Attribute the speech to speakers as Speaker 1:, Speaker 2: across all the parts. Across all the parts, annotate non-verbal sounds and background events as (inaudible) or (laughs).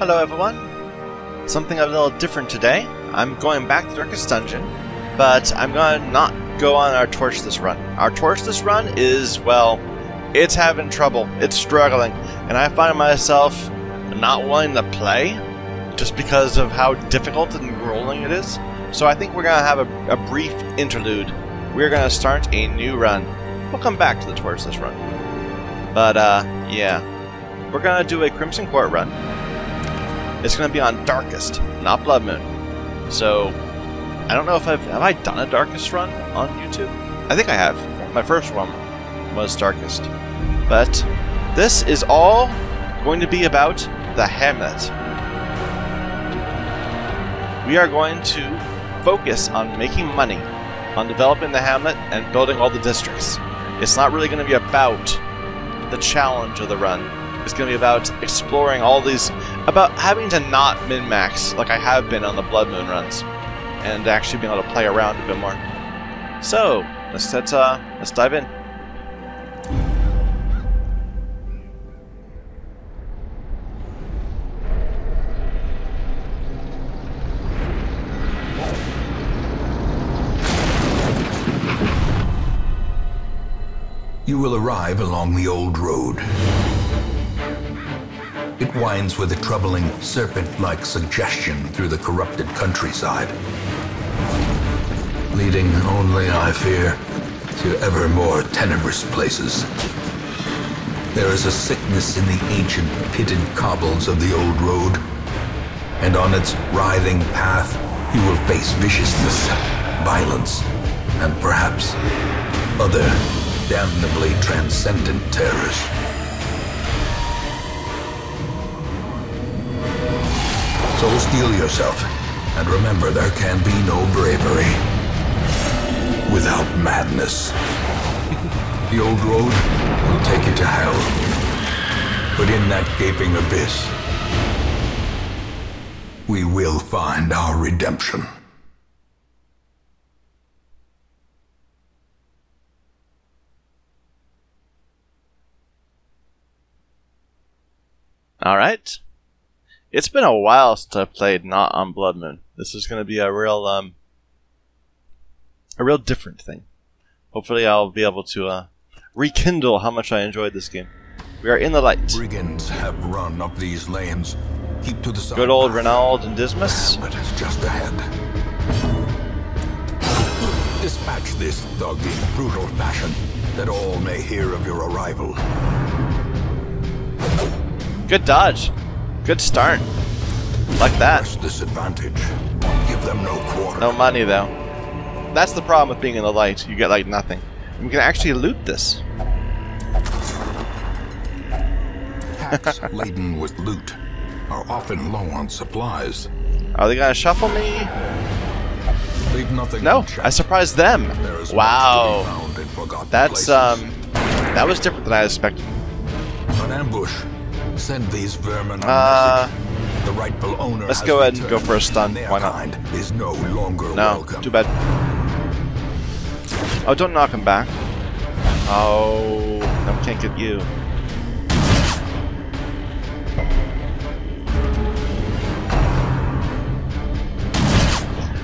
Speaker 1: Hello everyone. Something a little different today. I'm going back to Darkest Dungeon, but I'm gonna not go on our torch this run. Our torch this run is, well, it's having trouble. It's struggling. And I find myself not wanting to play just because of how difficult and grueling it is. So I think we're gonna have a, a brief interlude. We're gonna start a new run. We'll come back to the torch this run. But, uh, yeah. We're gonna do a Crimson Court run. It's going to be on Darkest, not Blood Moon. So, I don't know if I've... Have I done a Darkest run on YouTube? I think I have. My first one was Darkest. But this is all going to be about the Hamlet. We are going to focus on making money, on developing the Hamlet, and building all the districts. It's not really going to be about the challenge of the run. It's going to be about exploring all these about having to not min-max like I have been on the Blood Moon runs, and actually being able to play around a bit more. So let's let's uh let's dive in.
Speaker 2: You will arrive along the old road. It winds with a troubling, serpent-like suggestion through the corrupted countryside. Leading only, I fear, to ever more tenebrous places. There is a sickness in the ancient pitted cobbles of the old road, and on its writhing path you will face viciousness, violence, and perhaps other damnably transcendent terrors. So steel yourself, and remember there can be no bravery without madness. The old road will take you to hell, but in that gaping abyss, we will find our redemption.
Speaker 1: All right. It's been a while since I've played not on Blood Moon. This is going to be a real, um, a real different thing. Hopefully, I'll be able to uh, rekindle how much I enjoyed this game. We are in the light.
Speaker 2: Brigands have run up these lanes. Keep to the side.
Speaker 1: Good old Reynauld and Dismas.
Speaker 2: But it's just ahead. Dispatch this thug in brutal fashion, that all may hear of your arrival.
Speaker 1: Good dodge. Good start. Like that.
Speaker 2: Press this advantage. Give them no quarter.
Speaker 1: No money though. That's the problem with being in the light. You get like nothing. We can actually loot this.
Speaker 2: Packs (laughs) laden with loot are often low on supplies.
Speaker 1: Are they gonna shuffle me?
Speaker 2: Leave nothing
Speaker 1: No. I surprised them.
Speaker 2: There is much to be
Speaker 1: Wow.
Speaker 2: found in forgotten
Speaker 1: That's um that was different than I expected.
Speaker 2: An ambush. Send these vermin
Speaker 1: Uh.
Speaker 2: The rightful owner
Speaker 1: let's go ahead and go for a stun. Why not?
Speaker 2: is no longer
Speaker 1: No,
Speaker 2: welcome.
Speaker 1: too bad. Oh, don't knock him back. Oh, I can't get you.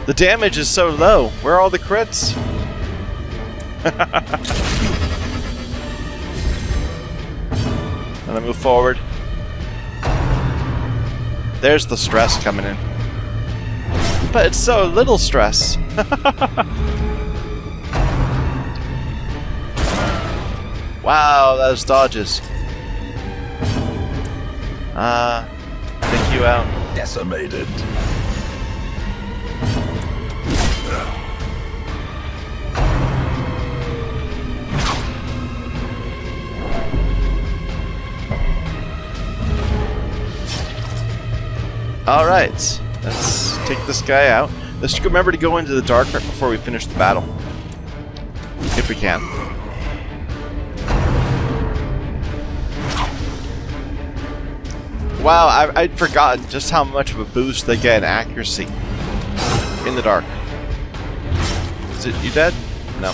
Speaker 1: The damage is so low. Where are all the crits? (laughs) and I move forward. There's the stress coming in. But it's so little stress. (laughs) wow, those dodges. Ah, uh, take you out.
Speaker 2: Decimated.
Speaker 1: Alright, let's take this guy out. Let's remember to go into the dark right before we finish the battle. If we can. Wow, I, I'd forgotten just how much of a boost they get in accuracy in the dark. Is it you dead? No.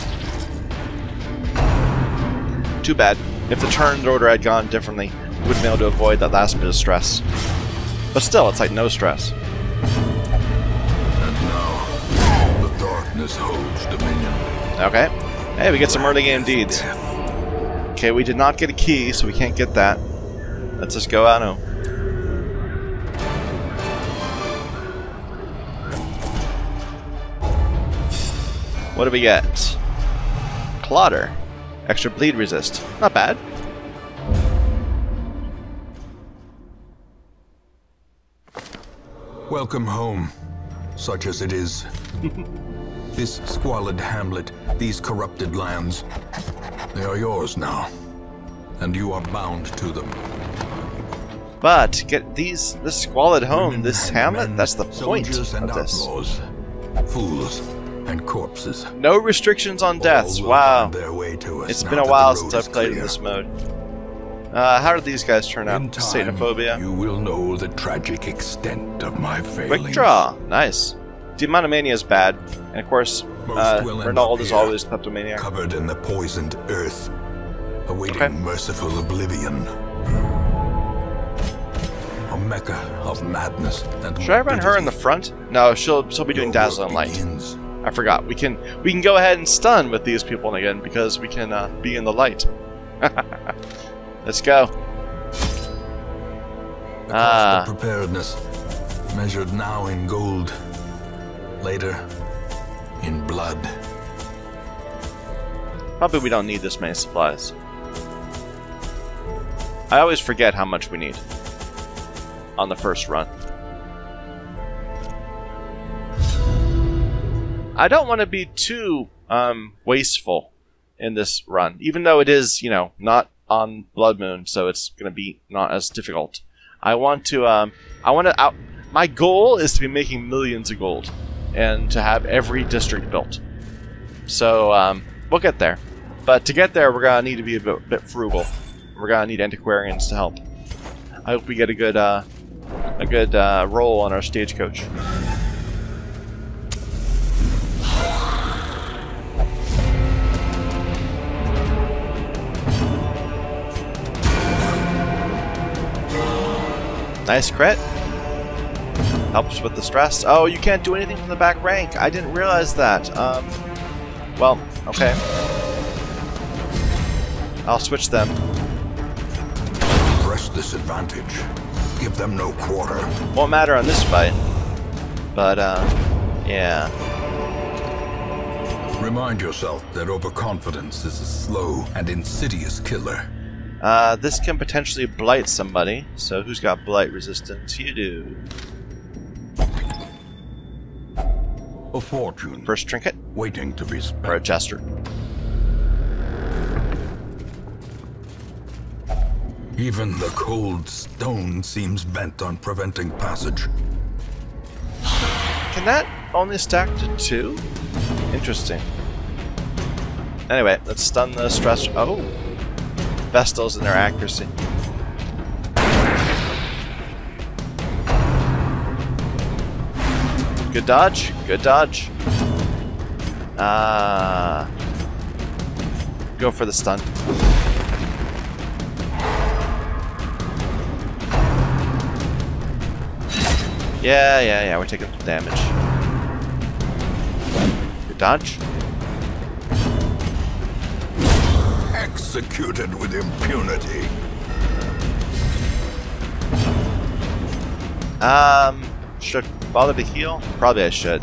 Speaker 1: Too bad. If the turn order had gone differently, we would have been able to avoid that last bit of stress. But still, it's like no stress.
Speaker 2: And now, the darkness holds dominion.
Speaker 1: Okay. Hey, we get some early game deeds. Okay, we did not get a key, so we can't get that. Let's just go out. What do we get? Clotter. Extra bleed resist. Not bad.
Speaker 2: Welcome home, such as it is. (laughs) this squalid hamlet, these corrupted lands, they are yours now. And you are bound to them.
Speaker 1: But get these this squalid home,
Speaker 2: Women
Speaker 1: this hamlet,
Speaker 2: men,
Speaker 1: that's the point
Speaker 2: and
Speaker 1: of this.
Speaker 2: outlaws, fools and corpses.
Speaker 1: No restrictions on deaths.
Speaker 2: All
Speaker 1: Wow.
Speaker 2: their way to us
Speaker 1: It's been a while since I've played in this mode. Uh, how did these guys turn out?
Speaker 2: In time,
Speaker 1: Xenophobia.
Speaker 2: you will know the tragic extent of my failings.
Speaker 1: Quick draw. Nice. Demonomania is bad. And of course, uh,
Speaker 2: Reynauld
Speaker 1: is always kleptomaniac.
Speaker 2: Covered in the poisoned earth, awaiting
Speaker 1: Okay.
Speaker 2: merciful oblivion. A mecca of madness and
Speaker 1: Should I run her in the front? No, she'll she'll be doing dazzling light.
Speaker 2: Begins.
Speaker 1: I forgot. We can we can go ahead and stun with these people again because we can uh, be in the light. (laughs) Let's go.
Speaker 2: The cost
Speaker 1: Ah.
Speaker 2: of preparedness, measured now in gold, later in blood.
Speaker 1: Probably we don't need this many supplies. I always forget how much we need on the first run. I don't want to be too um, wasteful in this run, even though it is, you know, not on Blood Moon, so it's going to be not as difficult. I want to, um, I want to out. My goal is to be making millions of gold and to have every district built. So um, we'll get there. But to get there, we're gonna need to be a bit, bit frugal. We're gonna need antiquarians to help. I hope we get a good, uh, a good uh, roll on our stagecoach. Nice crit. Helps with the stress. Oh, you can't do anything from the back rank. I didn't realize that. Um, well, okay. I'll switch them.
Speaker 2: Press this advantage. Give them no quarter.
Speaker 1: Won't matter on this fight. But, uh, yeah.
Speaker 2: Remind yourself that overconfidence is a slow and insidious killer.
Speaker 1: Uh, this can potentially blight somebody. So who's got blight resistance? You do.
Speaker 2: A fortune
Speaker 1: First trinket
Speaker 2: waiting to be
Speaker 1: or a jester?
Speaker 2: Even the cold stone seems bent on preventing passage.
Speaker 1: Can that only stack to two? Interesting. Anyway, let's stun the stress. Oh! Vestals and their accuracy. Good dodge. Good dodge. Ah. go for the stun. Yeah, yeah, yeah, we're taking damage. Good dodge.
Speaker 2: Executed with impunity.
Speaker 1: Um, should bother to heal? Probably I should.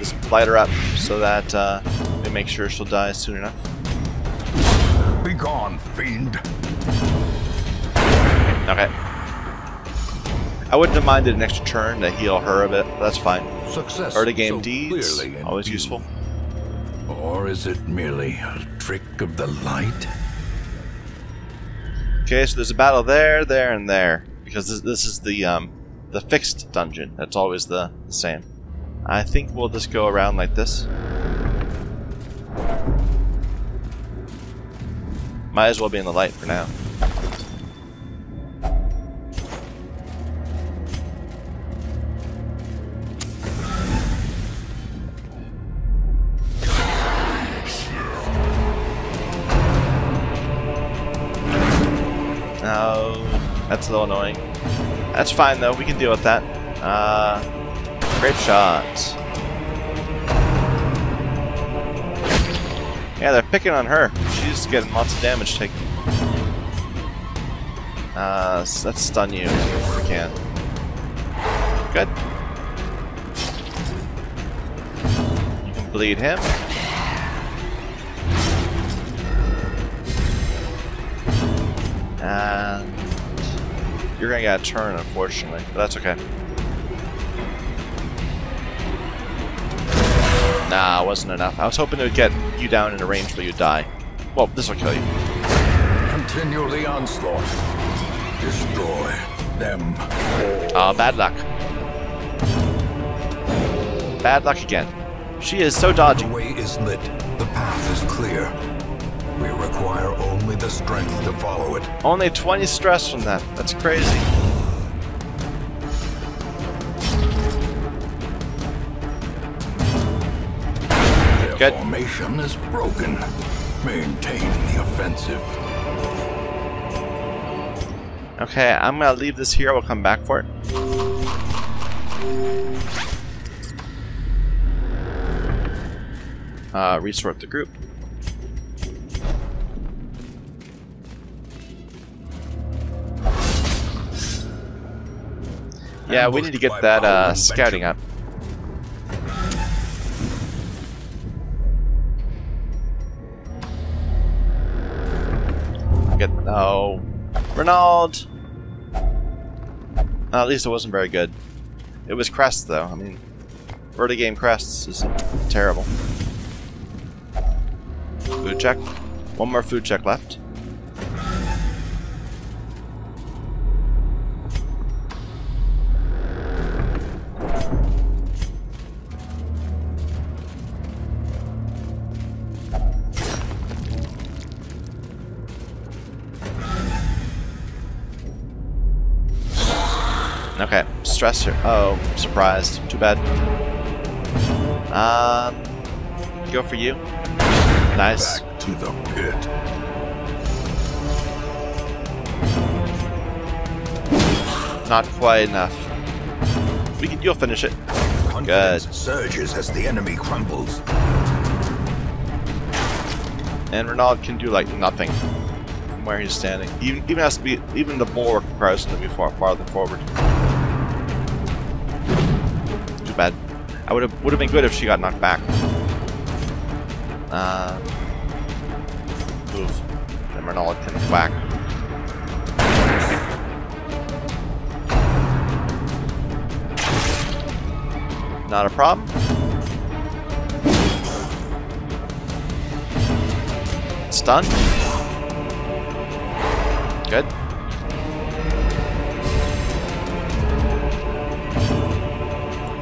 Speaker 1: Just light her up so that uh, we make sure she'll die soon enough.
Speaker 2: Begone, fiend.
Speaker 1: Okay. I wouldn't have minded an extra turn to heal her a bit, that's fine.
Speaker 2: Success.
Speaker 1: Early game
Speaker 2: so
Speaker 1: deeds, always useful.
Speaker 2: Or is it merely a trick of the light?
Speaker 1: Okay, so there's a battle there, there, and there because this, this is the um, the fixed dungeon. That's always the, the same. I think we'll just go around like this. Might as well be in the light for now. That's a little annoying. That's fine though, we can deal with that. Uh, great shot. Yeah, they're picking on her. She's getting lots of damage taken. Uh, let's stun you if we can. Good. You can bleed him. And you're gonna get a turn, unfortunately, but that's okay. Nah, it wasn't enough. I was hoping it would get you down in a range, where you'd die. Well, this will kill you.
Speaker 2: Continue the onslaught. Destroy them all.
Speaker 1: Uh, bad luck. Bad luck again. She is so dodgy.
Speaker 2: The way is lit. The path is clear. We require only the strength to follow it.
Speaker 1: Only 20 stress from that. That's crazy.
Speaker 2: Their
Speaker 1: Good.
Speaker 2: formation is broken. Maintain the offensive.
Speaker 1: Okay, I'm gonna leave this here. We'll come back for it. Uh, resort the group. Yeah, we need to get that uh, scouting up. Get no, Reynauld. Uh, at least it wasn't very good. It was Crest though. I mean, early game Crests is terrible. Food check. One more food check left. Stress here. Oh, surprised. Too bad. Um, go for you. Nice.
Speaker 2: Back to the pit.
Speaker 1: Not quite enough. We can. You'll finish it.
Speaker 2: Confidence surges as the enemy crumbles.
Speaker 1: And Reynauld can do like nothing from where he's standing. Even even has to be even the bulwark requires to be far farther forward. I would have would have been good if she got knocked back. Uh. And Reynauld can whack. Not a problem. Stun. Good.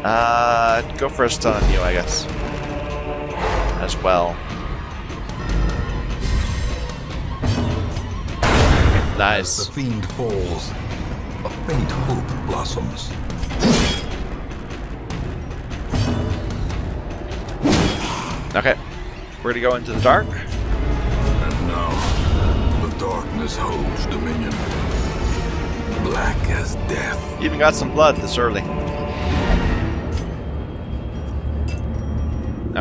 Speaker 1: Uh, go for a stun on you, I guess. As well. Nice.
Speaker 2: As the fiend falls, a faint hope blossoms.
Speaker 1: Okay. We're gonna go into the dark.
Speaker 2: And now, the darkness holds dominion. Black as death.
Speaker 1: You even got some blood this early.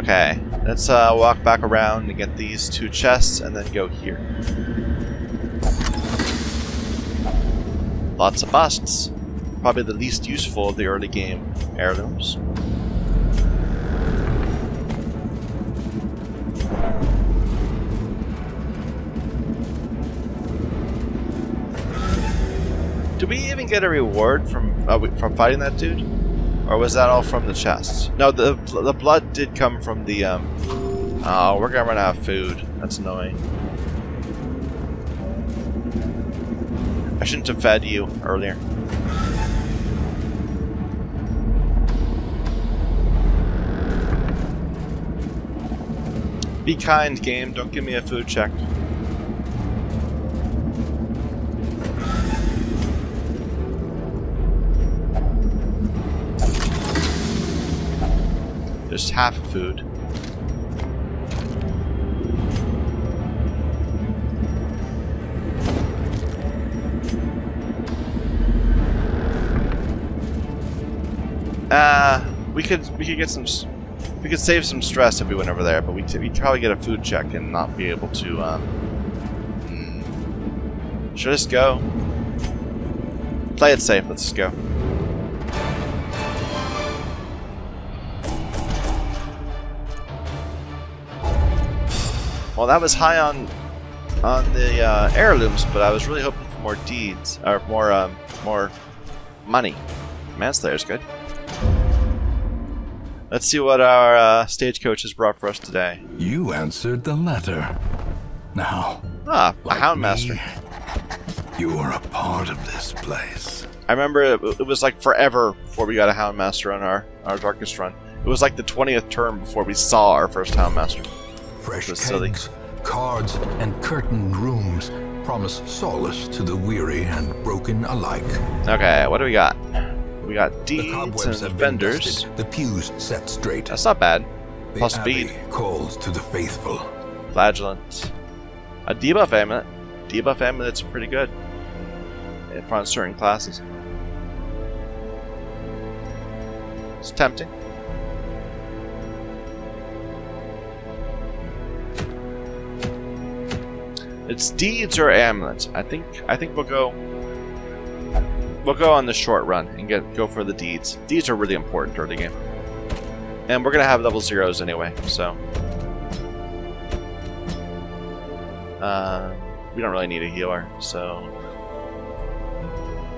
Speaker 1: Okay. Let's uh, walk back around and get these two chests and then go here. Lots of busts. Probably the least useful of the early game heirlooms. Did we even get a reward from uh, from fighting that dude, or was that all from the chests? No, the the blood did come from the. Um, oh, we're gonna run out of food. That's annoying. I shouldn't have fed you earlier. Be kind, game. Don't give me a food check. just half food. Uh, we could we could get some we could save some stress if we went over there, but we we'd probably get a food check and not be able to. Um. Hmm. Should just go. Play it safe. Let's just go. Well, that was high on on the uh, heirlooms, but I was really hoping for more deeds or more um, more money. Manslayer's good. Let's see what our uh, stagecoach has brought for us today.
Speaker 2: You answered the letter. Now,
Speaker 1: Ah, a
Speaker 2: like
Speaker 1: Houndmaster.
Speaker 2: you are a part of this place.
Speaker 1: I remember it, it was like forever before we got a Houndmaster on our, our Darkest run. It was like the 20th term before we saw our first Houndmaster.
Speaker 2: Fresh kegs, cards, and curtained rooms promise solace to the weary and broken alike.
Speaker 1: Okay, what do we got? We got deeds and vendors.
Speaker 2: dusted, the pews set straight.
Speaker 1: That's not bad.
Speaker 2: the
Speaker 1: plus
Speaker 2: abbey
Speaker 1: speed.
Speaker 2: calls to the faithful.
Speaker 1: Flagellant. A debuff amulet. Debuff amulet's pretty good. In front of certain classes. It's tempting. It's deeds or amulets. I think I think we'll go we'll go on the short run and get go for the deeds. Deeds are really important early game. And we're gonna have level zeros anyway, so uh, we don't really need a healer, so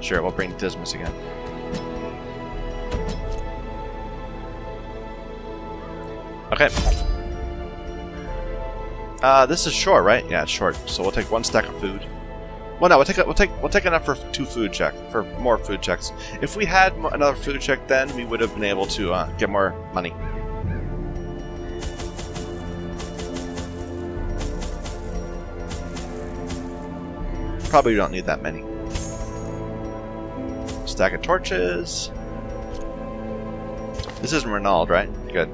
Speaker 1: sure, we'll bring Dismas again. Okay. Uh, this is short, right? Yeah, it's short. So we'll take one stack of food. Well, no, we'll take we'll take we'll take enough for two food check for more food checks. If we had another food check, then we would have been able to uh, get more money. Probably don't need that many. Stack of torches. This isn't Reynauld, right? Good.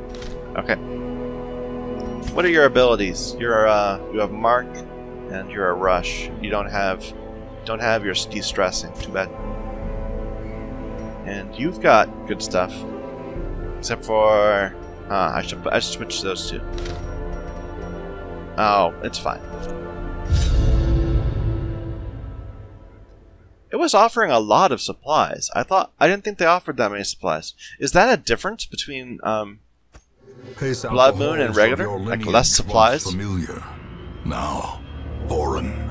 Speaker 1: Okay. What are your abilities? You're uh, you have mark, and you're a rush. You don't have, don't have your de-stressing. Too bad. And you've got good stuff, except for, uh, I should I should switch those two. Oh, it's fine. It was offering a lot of supplies. I thought I didn't think they offered that many supplies. Is that a difference between um, Blood Moon and regular? Like less supplies?
Speaker 2: Familiar, now foreign.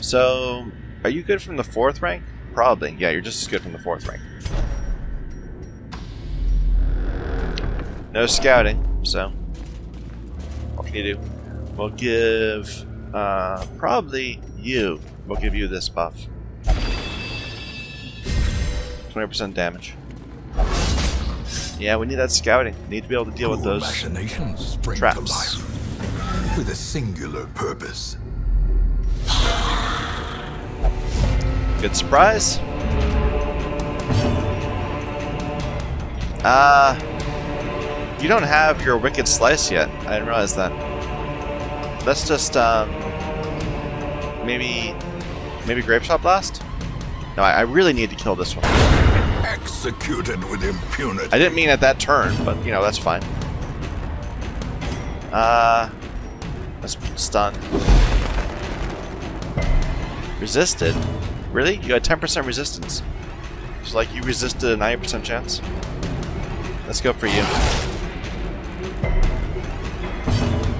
Speaker 1: So, are you good from the fourth rank? Probably. Yeah, you're just as good from the fourth rank. No scouting, so what can you do? We'll give uh, probably you. We'll give you this buff. 20% damage. Yeah, we need that scouting. We Need to be able to deal with those.
Speaker 2: machinations spring to
Speaker 1: traps.
Speaker 2: life with a singular purpose.
Speaker 1: Good surprise. Uh, you don't have your Wicked Slice yet. I didn't realize that. Let's just, um, maybe, maybe Grape Shot Blast? No, I, I really need to kill this one.
Speaker 2: Executed with impunity.
Speaker 1: I didn't mean at that turn, but, you know, that's fine. Uh, let's stun. Resisted? Really? You got 10% resistance. It's like you resisted a 90% chance. Let's go for you.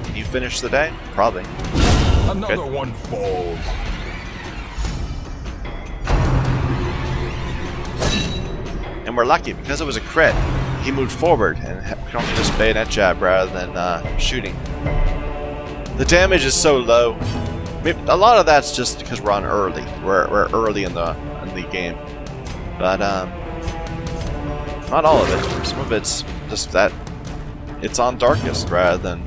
Speaker 1: Can you finish the day? Probably.
Speaker 2: Another
Speaker 1: Good.
Speaker 2: one falls.
Speaker 1: We're lucky because it was a crit. He moved forward and just bayonet jab rather than uh, shooting. The damage is so low. Maybe, a lot of that's just because we're on early. We're, we're early in the in the game, but um, not all of it. Some of it's just that it's on darkest rather than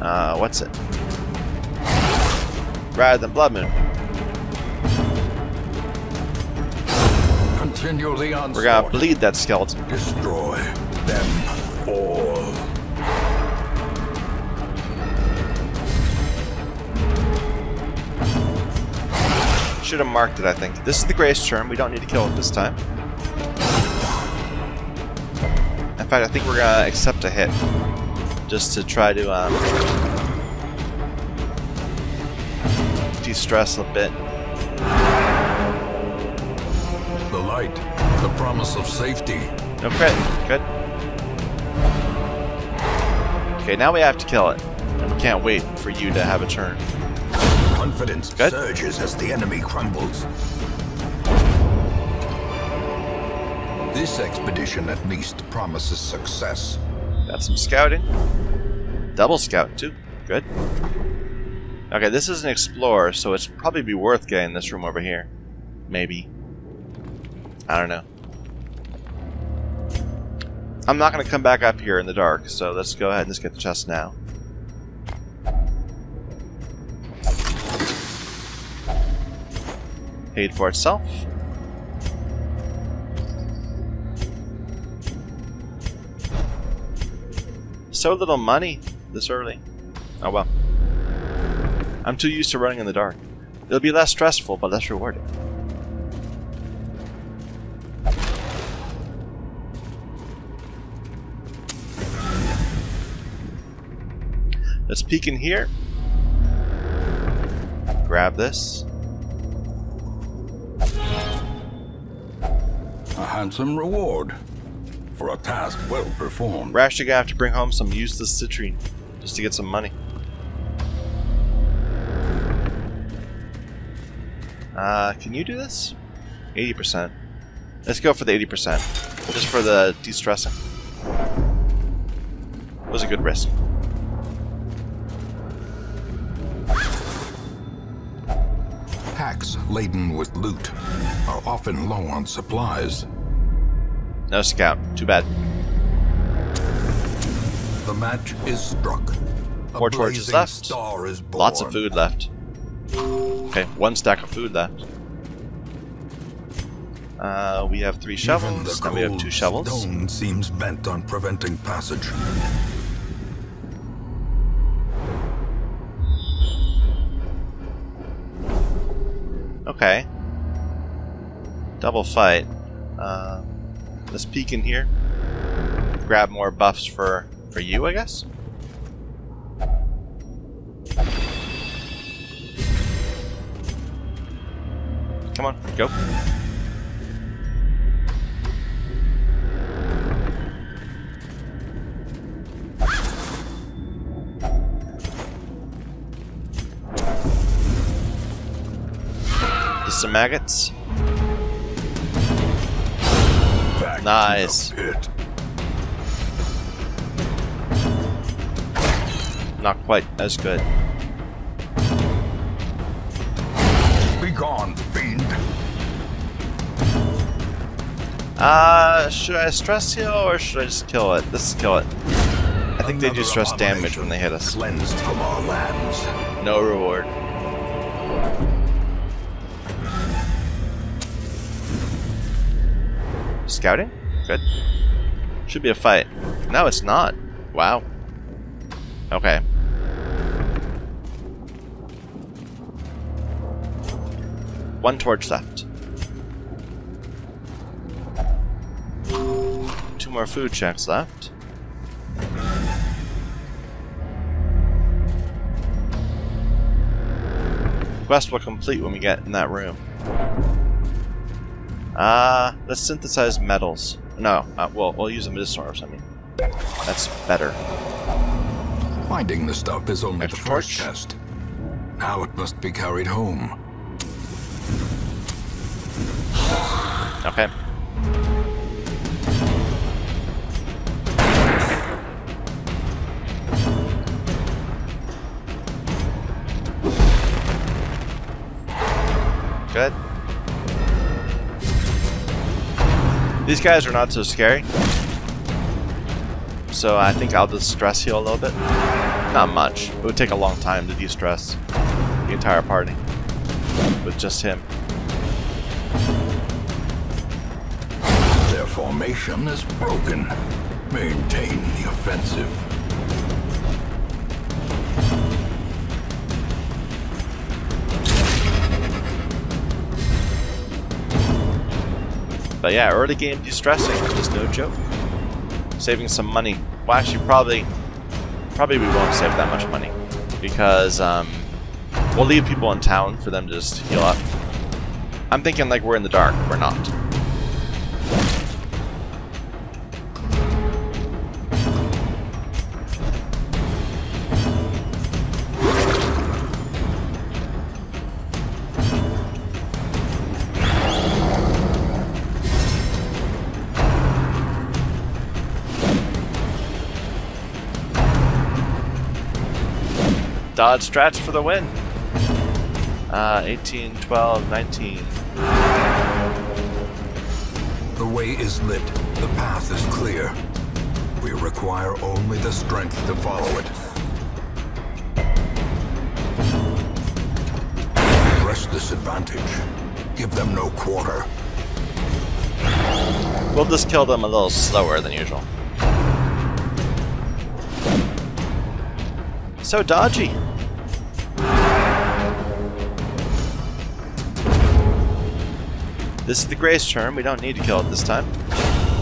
Speaker 1: uh, what's it? Rather than blood moon.
Speaker 2: Continue the onslaught.
Speaker 1: We're gonna bleed that skeleton.
Speaker 2: Destroy them all.
Speaker 1: Should have marked it, I think. This is the Grace turn. We don't need to kill it this time. In fact, I think we're gonna accept a hit. Just to try to um, de-stress a bit.
Speaker 2: Light, the promise of safety.
Speaker 1: No crit. Good. Okay, now we have to kill it. And we can't wait for you to have a turn.
Speaker 2: Confidence
Speaker 1: Good.
Speaker 2: surges as the enemy crumbles. This expedition at least promises success.
Speaker 1: Got some scouting. Double scout, too. Good. Okay, this is an explorer, so it's probably be worth getting this room over here. Maybe. I don't know. I'm not going to come back up here in the dark, so let's go ahead and just get the chest now. Paid for itself. So little money this early. Oh well. I'm too used to running in the dark. It'll be less stressful, but less rewarding. Peek in here. Grab this.
Speaker 2: A handsome reward for a task well performed.
Speaker 1: We're actually gonna have to bring home some useless citrine just to get some money. Uh, can you do this? 80%. Let's go for the 80%. Just for the de-stressing. It Was a good risk.
Speaker 2: Laden with loot are often low on supplies.
Speaker 1: No scout. Too bad.
Speaker 2: The match is struck.
Speaker 1: More torches left.
Speaker 2: Star is born.
Speaker 1: Lots of food left. Okay, one stack of food left. Uh, we have three shovels. Now we have two shovels.
Speaker 2: Stone seems bent on preventing passage.
Speaker 1: Okay. Double fight. Uh, let's peek in here. Grab more buffs for for you, I guess. Come on, go. Just some maggots.
Speaker 2: Back
Speaker 1: Nice. Not quite as good.
Speaker 2: Be gone, fiend.
Speaker 1: Uh, should I stress heal or should I just kill it? Let's kill it. I think they do stress damage when they hit us.
Speaker 2: Cleansed from our lands.
Speaker 1: No reward. Scouting? Good. Should be a fight. No, it's not. Wow. Okay. One torch left. Two more food checks left. Quest will complete when we get in that room. Uh, let's synthesize metals. No, uh, we'll, we'll use a medicinal or something. That's better.
Speaker 2: Finding the stuff is only
Speaker 1: Extra
Speaker 2: the first
Speaker 1: torch.
Speaker 2: test. Now it must be carried home.
Speaker 1: Okay. Good. These guys are not so scary. So I think I'll just stress heal a little bit. Not much. It would take a long time to de-stress the entire party with just him.
Speaker 2: Their formation is broken. Maintain the offensive.
Speaker 1: But yeah, early game de-stressing is no joke. saving some money. Well, actually, probably, probably we won't save that much money because um, we'll leave people in town for them to just heal up. I'm thinking like we're in the dark. We're not. Dodge strats for the win. Uh, 18, 12, 19.
Speaker 2: The way is lit. The path is clear. We require only the strength to follow it. Press this advantage. Give them no quarter.
Speaker 1: We'll just kill them a little slower than usual. So dodgy. This is the Gray's turn. We don't need to kill it this time.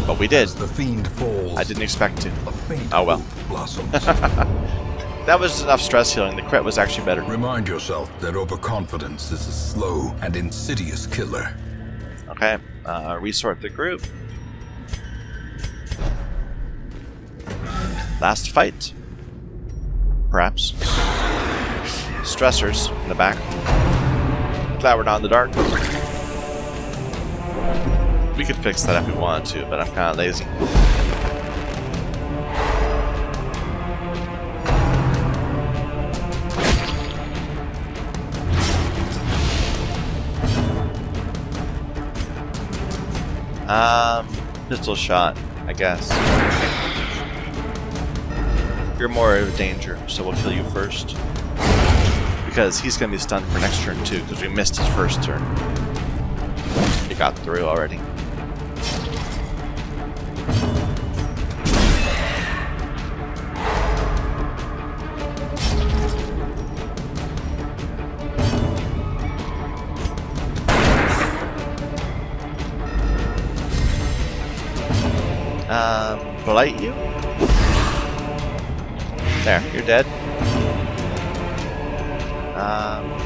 Speaker 1: But we did.
Speaker 2: As the fiend falls,
Speaker 1: I didn't expect to. Oh, well.
Speaker 2: blossoms. (laughs)
Speaker 1: That was enough stress healing. The crit was actually better.
Speaker 2: Remind yourself that overconfidence is a slow and insidious killer.
Speaker 1: Okay, uh, resort the group. Last fight. Perhaps. Stressors in the back. Glad we're not in the dark. We could fix that if we wanted to, but I'm kind of lazy. Um, pistol shot, I guess. You're more of a danger, so we'll kill you first. Because he's gonna be stunned for next turn too, because we missed his first turn. He got through already. Um, blight you? There, you're dead. Um,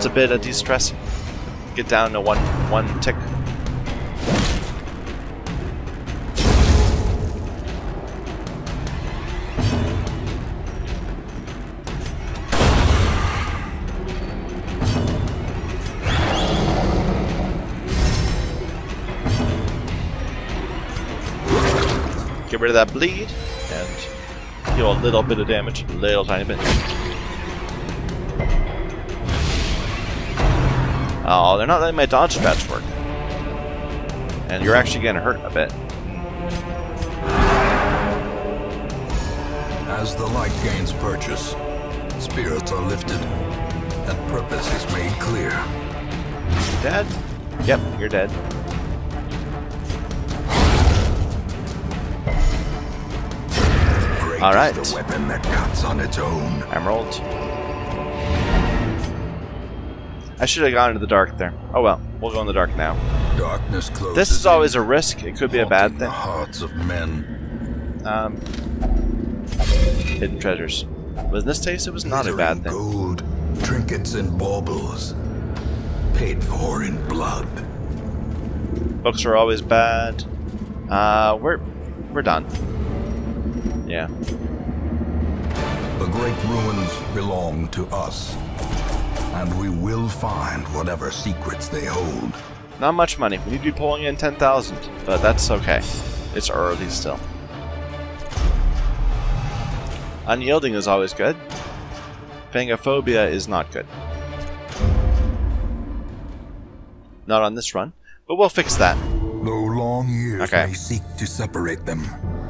Speaker 1: just a bit of de-stressing. Get down to one one tick. Get rid of that bleed and heal a little bit of damage, a little tiny bit. Oh, they're not letting my dodge strats work. And you're actually getting hurt a bit.
Speaker 2: As the light gains purchase, spirits are lifted, and purpose is made clear.
Speaker 1: Dead? Yep, you're dead. All right.
Speaker 2: the weapon that cuts on its own.
Speaker 1: Emerald. I should have gone into the dark there. Oh well, we'll go in the dark now.
Speaker 2: Darkness closes.
Speaker 1: This is always a risk. It could be a bad
Speaker 2: haunting The hearts of men.
Speaker 1: Um, hidden treasures. But in this case, it was not a bad thing.
Speaker 2: Gold, trinkets and baubles, paid for in blood.
Speaker 1: Books are always bad. Uh, we're we're done. Yeah.
Speaker 2: The great ruins belong to us, and we will find whatever secrets they hold.
Speaker 1: Not much money. We need to be pulling in 10,000, but that's okay. It's early still. Unyielding is always good. Phengophobia is not good. Not on this run, but we'll fix that.
Speaker 2: Though long years
Speaker 1: Okay.
Speaker 2: may seek to separate them,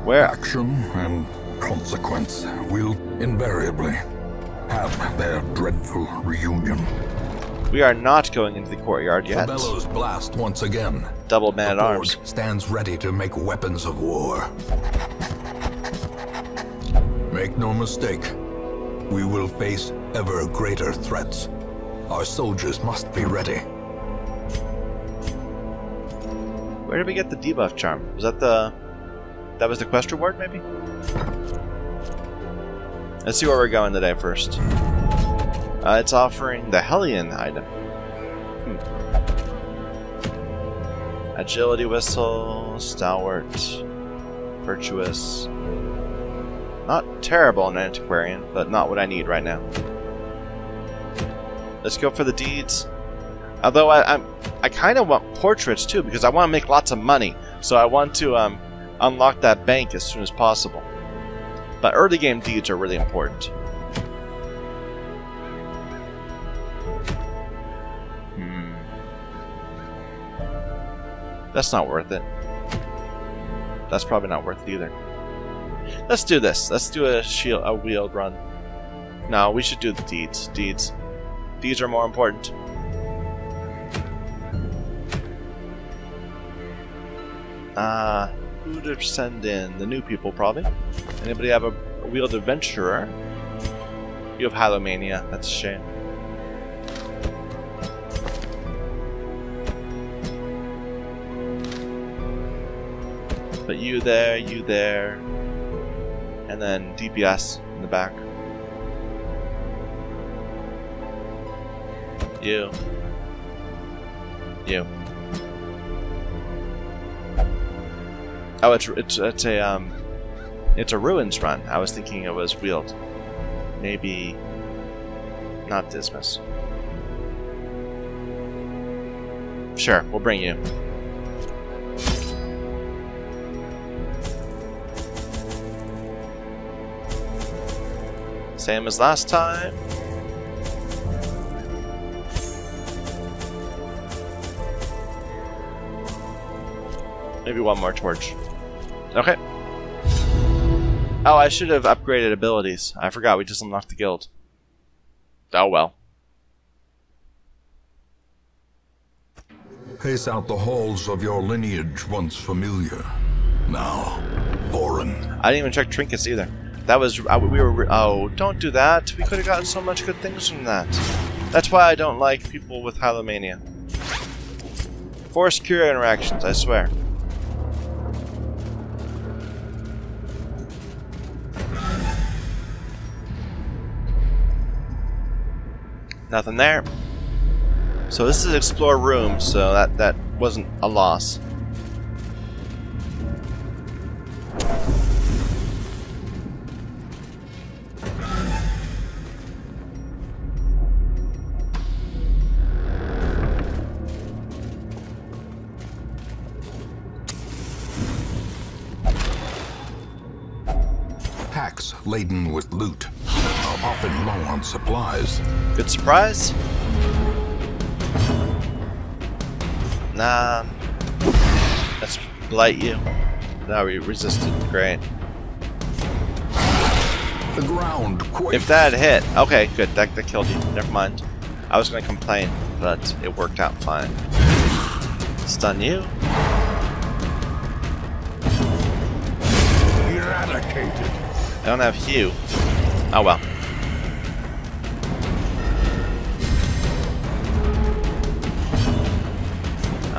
Speaker 1: Where?
Speaker 2: action and consequence will invariably have their dreadful reunion.
Speaker 1: We are not going into the courtyard yet.
Speaker 2: The bellows blast once again.
Speaker 1: Double man at arms.
Speaker 2: Stands ready to make weapons of war. Make no mistake, we will face ever greater threats. Our soldiers must be ready.
Speaker 1: Where did we get the debuff charm? Was that the... That was the quest reward, maybe? Let's see where we're going today first. Uh, it's offering the Hellion item. Hmm. Agility whistle, stalwart, virtuous. Not terrible in antiquarian, but not what I need right now. Let's go for the deeds. Although I, I'm, I kind of want portraits too because I want to make lots of money. So I want to um, unlock that bank as soon as possible. But early game deeds are really important. That's not worth it. That's probably not worth it either. Let's do this. Let's do a shield, a Weald run. No, we should do the deeds. Deeds. Deeds are more important. Uh, who to send in? The new people, probably. Anybody have a, Weald adventurer? You have Hylomania. That's a shame. But you there, you there, and then DPS in the back. You. You. Oh, it's it's it's a um, it's a ruins run. I was thinking it was Weald. Maybe not Dismas. Sure, we'll bring you. Same as last time. Maybe one more torch. Okay. Oh, I should have upgraded abilities. I forgot we just unlocked the guild. Oh well.
Speaker 2: Pace out the halls of your lineage once familiar. Now, foreign.
Speaker 1: I didn't even check trinkets either. That was uh, we were. Oh, don't do that. We could have gotten so much good things from that. That's why I don't like people with Hylomania. Forced cure interactions. I swear. Nothing there. So this is explore room, so that that wasn't a loss.
Speaker 2: Laden with loot often low on supplies.
Speaker 1: Good surprise? Nah. Let's blight you. Now we resisted. Great.
Speaker 2: The ground.
Speaker 1: If that hit, okay, good. That, that killed you. Never mind. I was going to complain, but it worked out fine. Stun you.
Speaker 2: eradicated.
Speaker 1: I don't have Hugh. Oh well.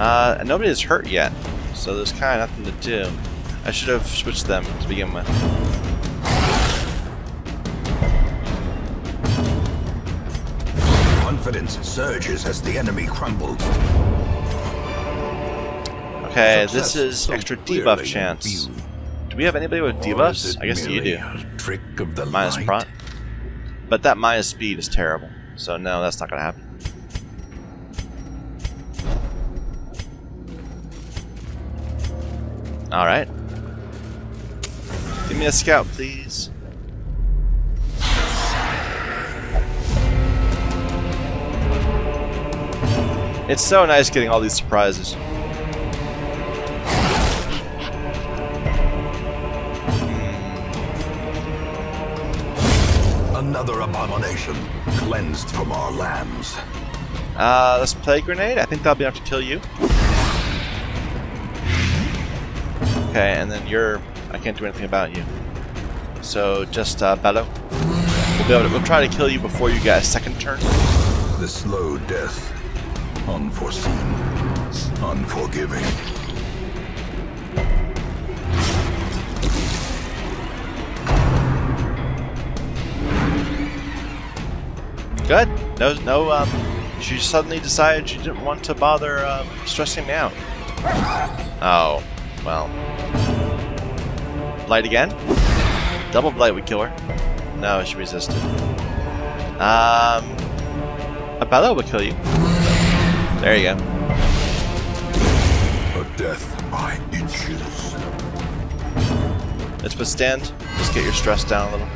Speaker 1: Uh, nobody is hurt yet, so there's kind of nothing to do. I should have switched them to begin with.
Speaker 2: Confidence surges as the enemy crumbles.
Speaker 1: Okay,
Speaker 2: Success
Speaker 1: this is
Speaker 2: so
Speaker 1: extra debuff chance. Do we have anybody with debuffs? I guess you do.
Speaker 2: Trick of the
Speaker 1: Minus
Speaker 2: light?
Speaker 1: prot. But that minus speed is terrible. So no, that's not gonna happen. Alright. Give me a scout, please. It's so nice getting all these surprises.
Speaker 2: Another abomination cleansed from our lands.
Speaker 1: Uh, let's play grenade. I think that'll be enough to kill you. Okay, and then you're. I can't do anything about you. So just uh, bellow. We'll be able to, we'll try to kill you before you get a second turn.
Speaker 2: The slow death. Unforeseen. Unforgiving.
Speaker 1: Good. No, no. Um, she suddenly decided she didn't want to bother um, stressing me out. Oh, well. Blight again? Double blight would kill her. No, she resisted. Um, a bellow would kill you. There you go.
Speaker 2: A death by inches.
Speaker 1: Let's withstand. Just get your stress down a little.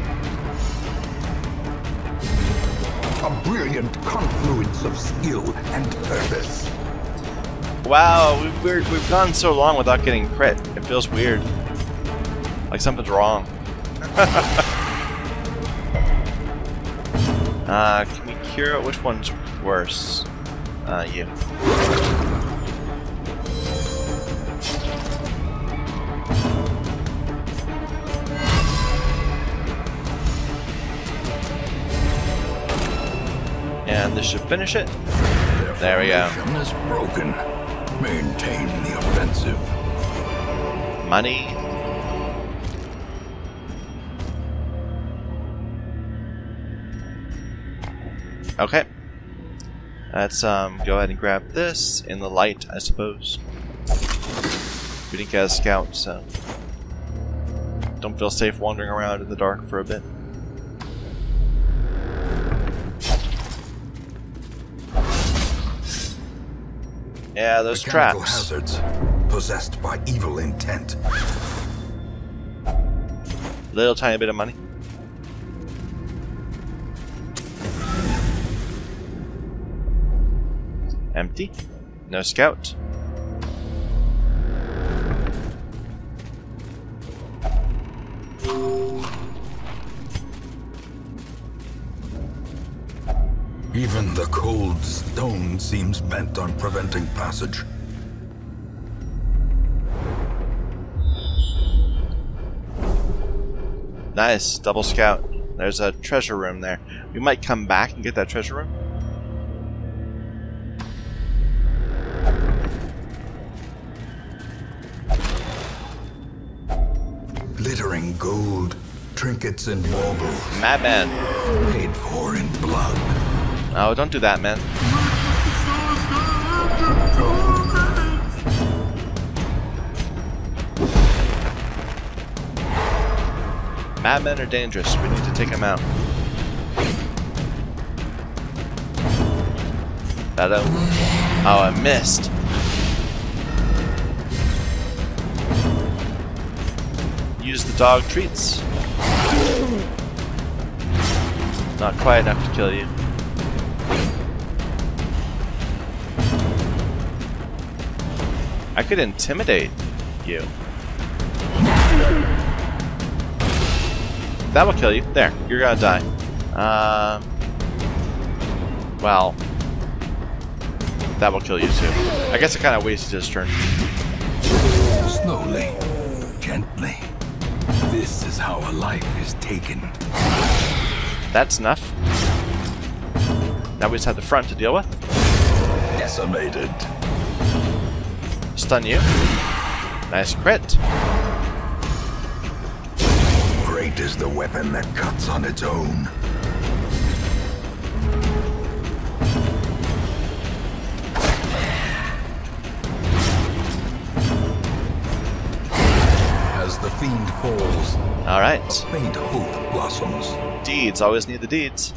Speaker 2: A brilliant confluence of skill and purpose.
Speaker 1: Wow, we've, we've gone so long without getting crit. It feels weird. Like something's wrong. (laughs) uh, can we cure it? Which one's worse? Uh, you. And this should finish it. There we go.
Speaker 2: Broken. Maintain the offensive.
Speaker 1: Money. Okay. Let's um, go ahead and grab this in the light, I suppose. We didn't get a scout, so don't feel safe wandering around in the dark for a bit. Yeah, those
Speaker 2: Mechanical
Speaker 1: traps.
Speaker 2: hazards possessed by evil intent.
Speaker 1: Little tiny bit of money. Empty. No scout.
Speaker 2: Even the cold stone seems bent on preventing passage.
Speaker 1: Nice. Double scout. There's a treasure room there. We might come back and get that treasure room.
Speaker 2: Glittering gold, trinkets and baubles,
Speaker 1: Madman.
Speaker 2: paid for in blood.
Speaker 1: Oh, don't do that, man. Madmen are dangerous. We need to take them out. Shadow. Uh, oh, I missed. Use the dog treats. Not quite enough to kill you. I could intimidate you. That will kill you. There, you're gonna die. Uh, well, that will kill you too. I guess I kind of wasted his turn.
Speaker 2: Slowly, gently. This is how a life is taken.
Speaker 1: That's enough. Now we just have the front to deal with.
Speaker 2: Decimated.
Speaker 1: Stun you. Nice crit.
Speaker 2: Great is the weapon that cuts on its own. As the fiend falls,
Speaker 1: All right.
Speaker 2: faint hope blossoms.
Speaker 1: Deeds. Always need the deeds.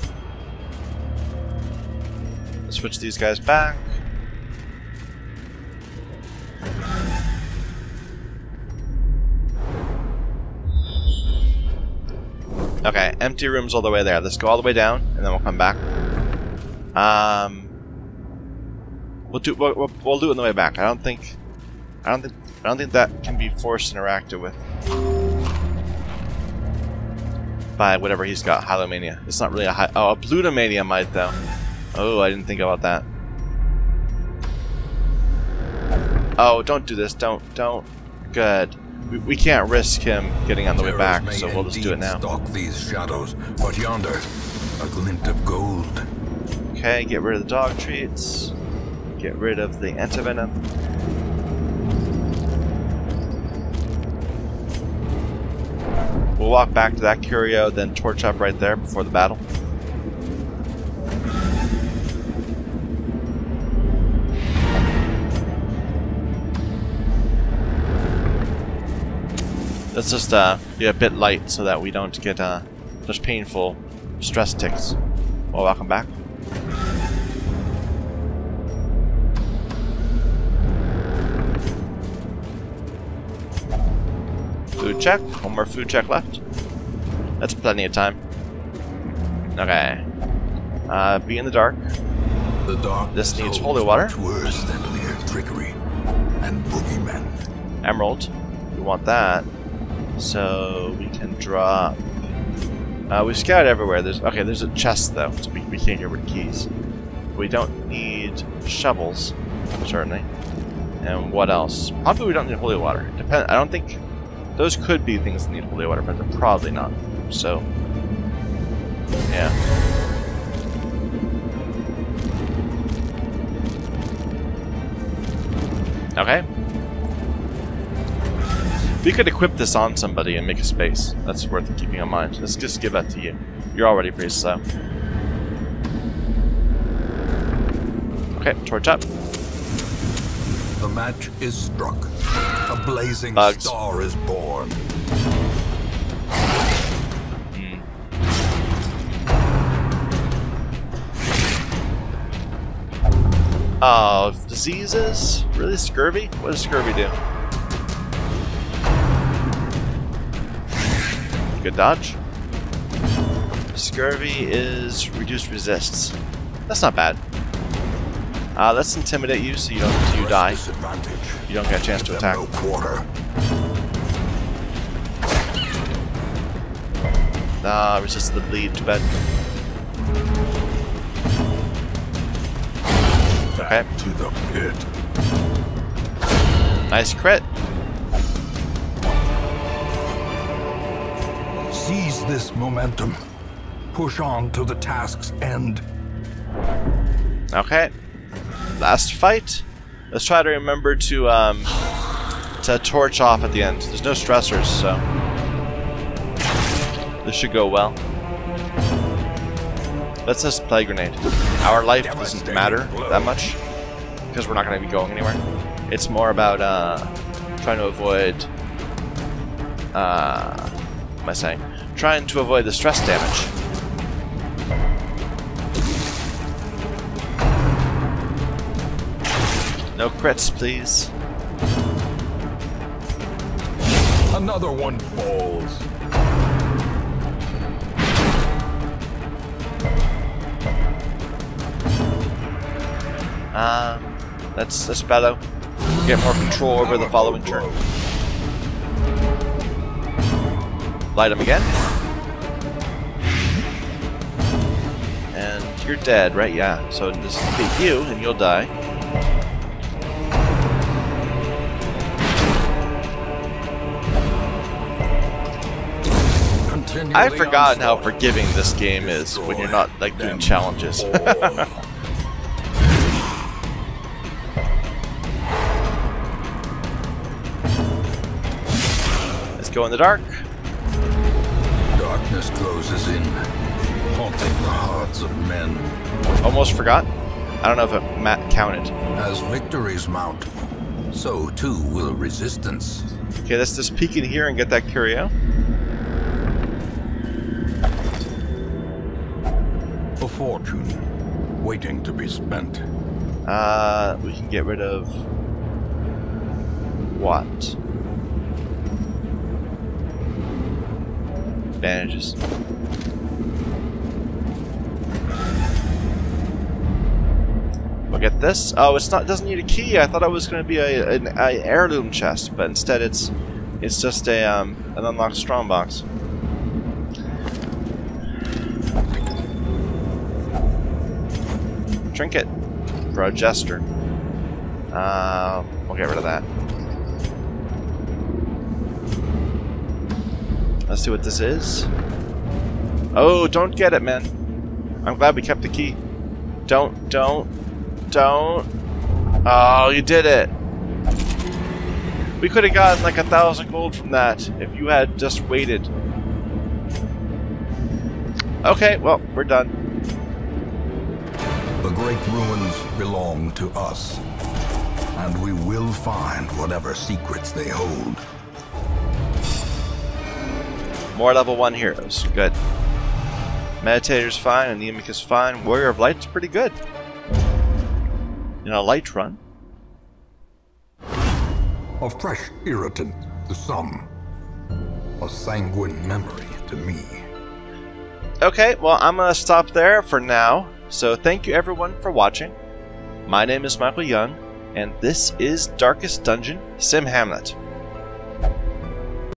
Speaker 1: Switch these guys back. Empty rooms all the way there. Let's go all the way down, and then we'll come back. Um, we'll do we'll, we'll, do it on the way back. I don't think, I don't think, I don't think that can be forced interacted with by whatever he's got, Hylomania. It's not really a hy- oh, a Blutomania might though. Oh, I didn't think about that. Oh, don't do this. Don't, don't. Good. We, we can't risk him getting on the way back, so we'll just do it now.
Speaker 2: Stalk these shadows, but yonder, A glint of gold.
Speaker 1: Okay, get rid of the dog treats. Get rid of the antivenom. We'll walk back to that curio, then torch up right there before the battle. Let's just uh, be a bit light so that we don't get uh, those painful stress ticks. Well, welcome back. Food check. One more food check left. That's plenty of time. Okay. Uh, be in the dark.
Speaker 2: The dark
Speaker 1: This needs holy water.
Speaker 2: Worse than mere trickery and boogeymen.
Speaker 1: Emerald. We want that. So we can drop. Uh, we scouted everywhere. There's okay. There's a chest though, so we, we can't get rid of keys. We don't need shovels, certainly. And what else? Probably we don't need holy water. Depend. I don't think those could be things that need holy water, but they're probably not. So, yeah. Okay. We could equip this on somebody and make a space. That's worth keeping in mind. Let's just give that to you. You're already pretty slow. Okay, torch up.
Speaker 2: The match is struck. A blazing
Speaker 1: Bugs.
Speaker 2: star is born.
Speaker 1: Oh, diseases? Really? Scurvy? What does scurvy do? Good dodge. Scurvy is reduced resists. That's not bad. Uh, let's intimidate you so you don't so you die.
Speaker 2: Disadvantage.
Speaker 1: You don't get a chance to attack.
Speaker 2: No quarter.
Speaker 1: Ah, resist the bleed, too bad. Okay.
Speaker 2: Back to the pit.
Speaker 1: Nice crit.
Speaker 2: This momentum. Push on to the task's end.
Speaker 1: Okay. Last fight. Let's try to remember to um to torch off at the end. There's no stressors, so this should go well. Let's just play grenade. Our life doesn't matter that much because we're not going to be going anywhere. It's more about uh, trying to avoid. Uh, what am I saying? Trying to avoid the stress damage. No crits, please.
Speaker 2: Another one falls.
Speaker 1: Uh, let's let's bellow. Get more control over the following turn. Light him again. You're dead, right? Yeah. So this defeat you, and you'll die. I've forgotten how forgiving this game is when you're not like doing challenges. (laughs) Let's go in the dark.
Speaker 2: Darkness closes in, the hearts of men.
Speaker 1: Almost forgot. I don't know if it Matt counted.
Speaker 2: As victories mount, so too will resistance.
Speaker 1: Okay, let's just peek in here and get that curio.
Speaker 2: A fortune waiting to be spent.
Speaker 1: Uh, we can get rid of what? Bandages. We'll get this. Oh, it's not. Doesn't need a key. I thought it was going to be a, an a heirloom chest, but instead it's it's just a um, an unlocked strong box. Trinket for a jester. Uh, we'll get rid of that. Let's see what this is. Oh, don't get it, man. I'm glad we kept the key. Don't, don't, don't. Oh, you did it. We could have gotten like a thousand gold from that if you had just waited. Okay, well, we're done.
Speaker 2: The great ruins belong to us, and we will find whatever secrets they hold.
Speaker 1: More level 1 heroes. Good. Meditator's fine, Anemic is fine, Warrior of Light's pretty good. In a light run.
Speaker 2: A fresh irritant to some. A sanguine memory to me.
Speaker 1: Okay, well, I'm going to stop there for now. So thank you everyone for watching. My name is Michael Young, and this is Darkest Dungeon Sim Hamlet.